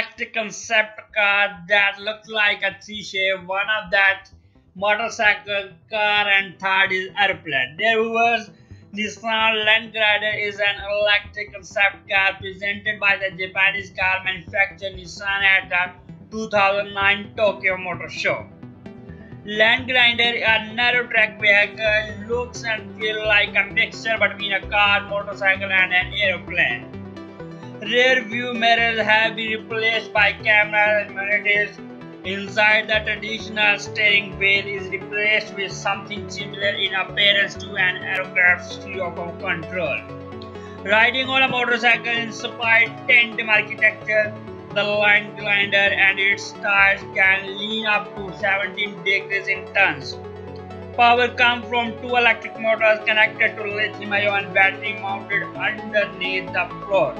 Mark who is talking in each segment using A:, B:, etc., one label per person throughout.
A: electric concept car that looks like a tree shape. One of that motorcycle, car, and third is airplane. There was Nissan Land is an electric concept car presented by the Japanese car manufacturer Nissan at the 2009 Tokyo Motor Show. Land Glider, a narrow track vehicle, looks and feels like a mixture between a car, motorcycle, and an aeroplane. Rear view mirrors have been replaced by camera amenities. Inside the traditional steering wheel is replaced with something similar in appearance to an aircraft's stereo control. Riding on a motorcycle inspired tandem architecture, the Land Glider and its tires can lean up to 17 degrees in turns. Power comes from two electric motors connected to lithium-ion battery mounted underneath the floor.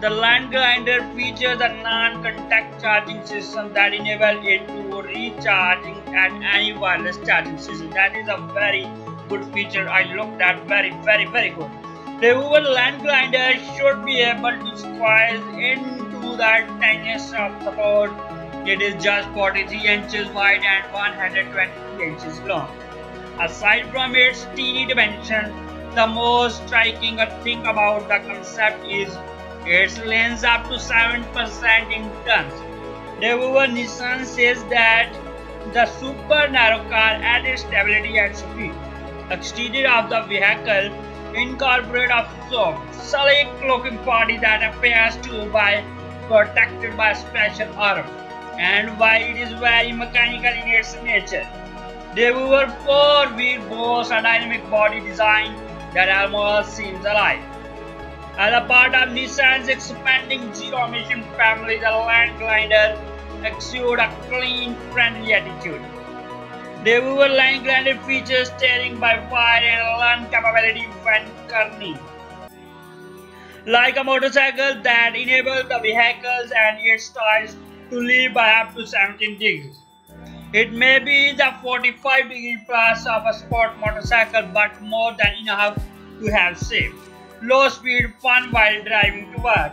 A: The Land Glider features a non-contact charging system that enables it to recharging at any wireless charging system. That is a very good feature. I looked at very, very, very good. The Hoover Land Glider should be able to squeeze into the tiniest of support. It is just 43 inches wide and 122 inches long. Aside from its teeny dimension, the most striking thing about the concept is it lends up to 7% in tons. However, Nissan says that the super narrow car added stability and speed. Exterior of the vehicle incorporate a soft, sleek looking body that appears to be protected by special arm and while it is very mechanical in its nature. The Hoover four-wheel boasts a dynamic body design that almost seems alive. As a part of Nissan's expanding zero-emission family, the Land Glider exudes a clean, friendly attitude. The Hoover Land Glider features steering by wire and learn capability when turning. Like a motorcycle that enables the vehicles and its tires to lead by up to 17 degrees. It may be the 45 degree plus of a sport motorcycle but more than enough to have safe low speed fun while driving to work.